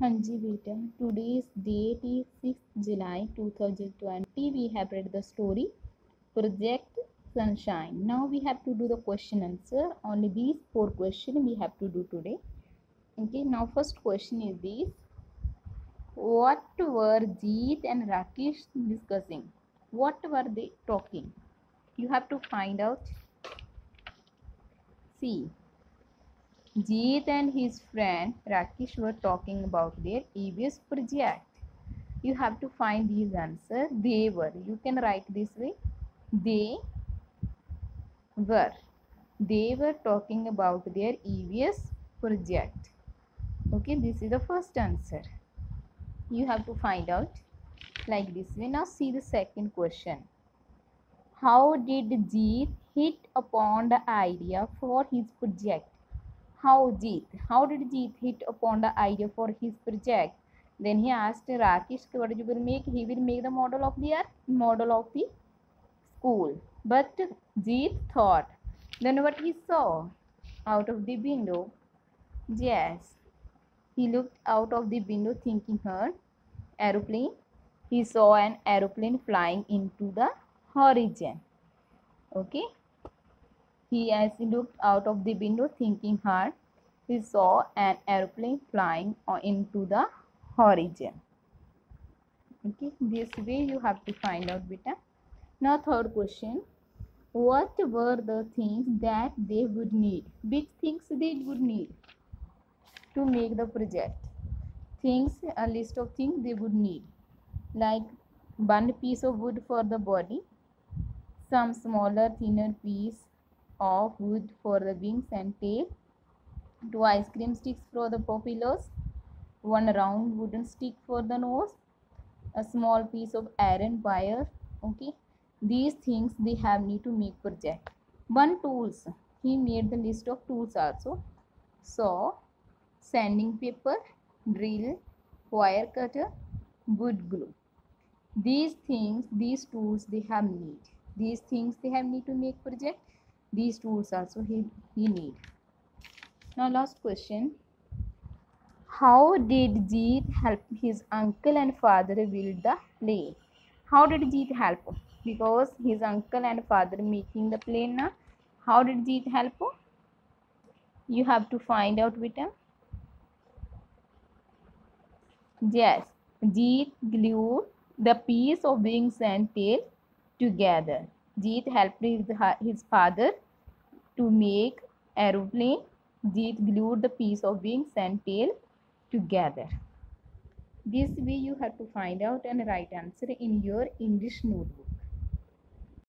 Hanji beta, today is date is 6th July 2020. We have read the story Project Sunshine. Now we have to do the question answer. Only these four questions we have to do today. Okay, now first question is this. What were Jeet and Rakesh discussing? What were they talking? You have to find out. See, Jeet and his friend Rakesh were talking about their EVS project. You have to find these answers. They were. You can write this way. They were. They were talking about their EVS project. Okay, this is the first answer. You have to find out like this way. Now see the second question. How did Jeet hit upon the idea for his project? How Jeet, how did Jeet hit upon the idea for his project? Then he asked Rakesh, what you will make? He will make the model of the earth, model of the school. But Jeet thought, then what he saw out of the window? Yes, he looked out of the window thinking her aeroplane. He saw an aeroplane flying into the horizon. Okay. He, as he looked out of the window thinking hard, he saw an aeroplane flying into the horizon. Okay, this way you have to find out beta. Now third question. What were the things that they would need? Which things they would need to make the project? Things, a list of things they would need. Like one piece of wood for the body, some smaller thinner piece of wood for the wings and tail, two ice cream sticks for the propellers, one round wooden stick for the nose, a small piece of iron wire. Okay, these things they have need to make project. One tools. He made the list of tools also. Saw, sanding paper, drill, wire cutter, wood glue. These things, these tools they have need. These things they have need to make project these tools also he, he need. Now last question. How did Jeet help his uncle and father build the plane? How did Jeet help? Because his uncle and father making the plane now. How did Jeet help? You have to find out with him. Yes Jeet glued the piece of wings and tail together Jeet helped his, father to make aeroplane. Jeet glued the piece of wings and tail together. This way you have to find out and write answer in your English notebook.